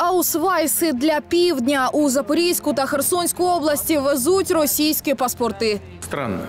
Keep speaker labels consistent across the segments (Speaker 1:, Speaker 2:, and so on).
Speaker 1: Аусвайси для півдня у Запорізьку та Херсонську області везуть російські паспорти.
Speaker 2: Странно,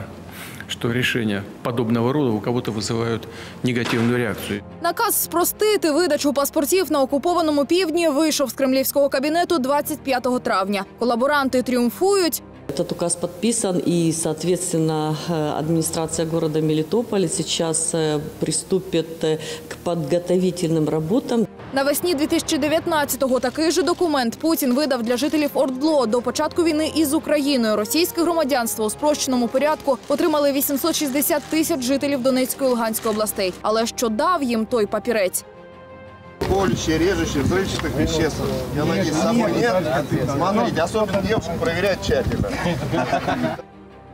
Speaker 2: что рішення подобного рода у кого-то вызывают негативную реакцию.
Speaker 1: Наказ спростити видачу паспортів на окупованому півдні вийшов з кремлівського кабінету 25 травня. Колаборанти тріумфують.
Speaker 3: Этот указ подписан, и, соответственно, э, администрация города Мелитополя сейчас э, приступит э, к подготовительным работам.
Speaker 1: Навесні 2019-го такий же документ Путін видав для жителів Ордло до початку війни із Україною. Російське громадянство у спрощеному порядку отримали 860 тисяч жителів Донецької і Луганської областей. Але що дав їм той папірець?
Speaker 4: Колющие, режущие, взрывчатых веществ. Диалогии с собой нет. Смотрите, особенно девушку проверять тщательно.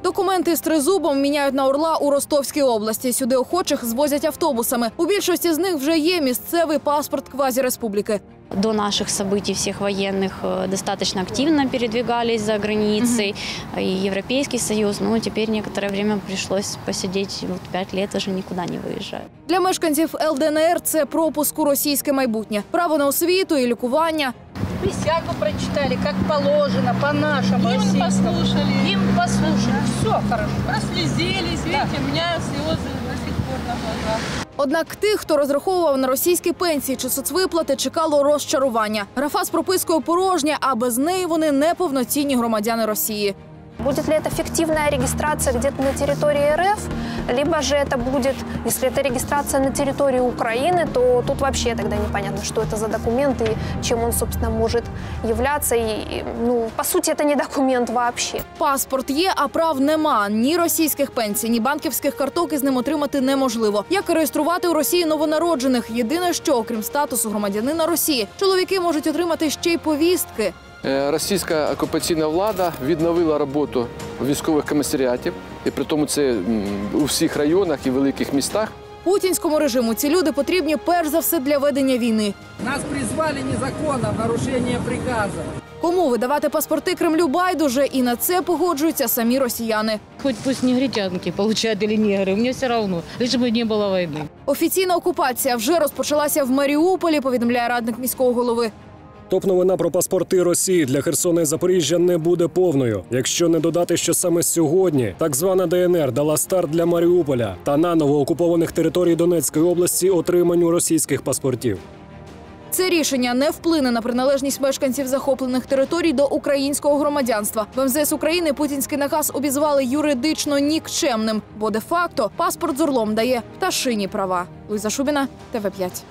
Speaker 1: Документи з тризубом міняють на орла у Ростовській області. Сюди охочих звозять автобусами. У більшості з них вже є місцевий паспорт квазіреспубліки.
Speaker 5: До наших событий всех военных э, достаточно активно передвигались за границей. И Европейский Союз, ну, теперь некоторое время пришлось посидеть, вот пять лет уже никуда не выезжают.
Speaker 1: Для мешканців ЛДНР це пропуск у російське майбутнє, право на освіту і лікування.
Speaker 6: Присягу прочитали, как положено, по-нашему. Им
Speaker 7: послушали.
Speaker 6: Им послушали. Все хорошо.
Speaker 7: Прослезились, видите, у меня слезы до сих пор на глазах.
Speaker 1: Однак тих, хто розраховував на російські пенсії чи соцвиплати, чекало розчарування. Графа з пропискою порожня, а без неї вони неповноцінні громадяни Росії.
Speaker 8: Будет ли это фиктивная регистрация где-то на территории РФ, либо же это будет, если это регистрация на территории Украины, то тут вообще тогда непонятно, что это за документ и чем он, собственно, может являться. И, и, ну, по сути, это не документ вообще.
Speaker 1: Паспорт є, а прав нема. Ні російських пенсій, ні банківських карток із ним отримати неможливо. Як і реєструвати у Росії новонароджених? Єдине, що окрім статусу громадянина Росії, чоловіки можуть отримати ще й повістки.
Speaker 9: Е, Російська окупаційна влада відновила роботу військових комісаріатів, і при тому це м, у всіх районах і великих містах.
Speaker 1: Путінському режиму ці люди потрібні перш за все для ведення війни.
Speaker 10: Нас призвали незаконно в нарушение приказа.
Speaker 1: Кому видавати паспорти Кремлю байдуже, і на це погоджуються самі росіяни.
Speaker 11: Хоть пусть негритянки получают или негры, мне все равно, лишь бы не было войны.
Speaker 1: Офіційна окупація вже розпочалася в Маріуполі. Повідомляє радник міського голови.
Speaker 12: Топ-новина про паспорти Росії для Херсона і Запоріжжя не буде повною, якщо не додати, що саме сьогодні так звана ДНР дала старт для Маріуполя та наново окупованих територій Донецької області отриманню російських паспортів.
Speaker 1: Це рішення не вплине на приналежність мешканців захоплених територій до українського громадянства. В МЗС України путінський наказ обізвали юридично нікчемним, бо де-факто паспорт з орлом дає пташині права. Луїза Шубіна, ТВ 5